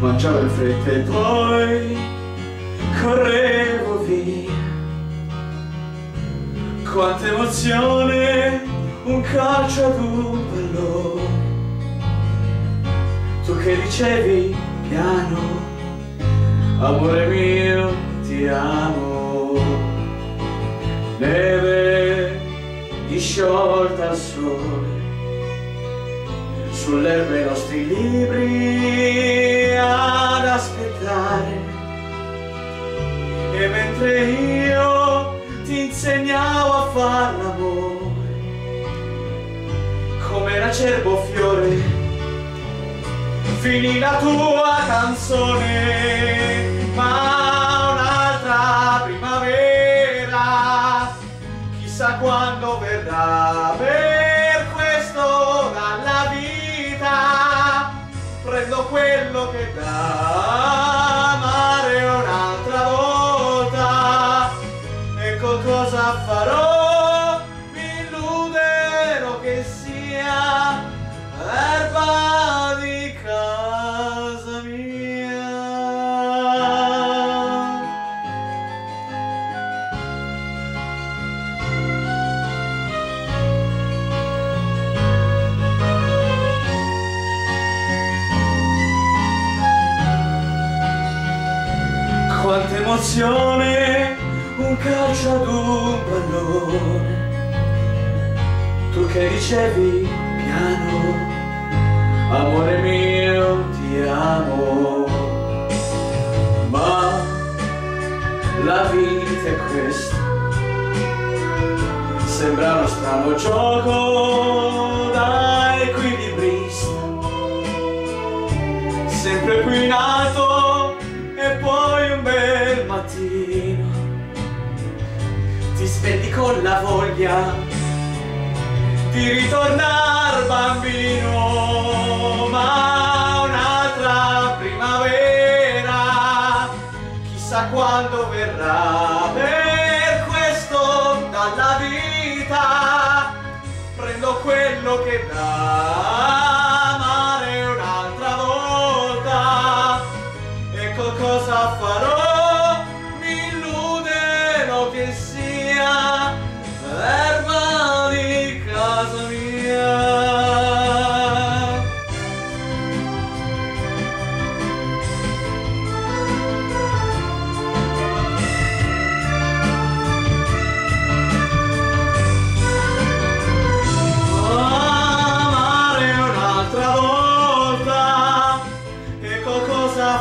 mangiavo in fretta e poi correvo via. Quanta emozione, un calcio ad un pallone. Tu che dicevi piano, amore mio, ti amo. Neve disciolta al sole, sull'erba i nostri libri mentre io ti insegnavo a far l'amore, come l'acerbo fiore, finì la tua canzone, ma un'altra primavera, chissà quando verrà, per questo dalla vita. Prendo quello che dà, ecco cosa farò, mi illuderò che sia erba di casa mia. Quanta emozione, un calcio ad un pallone. Tu che dicevi piano, amore mio, ti amo. Ma la vita è questa, sembra uno strano gioco da equilibrista sempre più in alto e poi svegli con la voglia di ritornar bambino ma un'altra primavera chissà quando verrà. Per questo dalla vita prendo quello che dà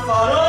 فرار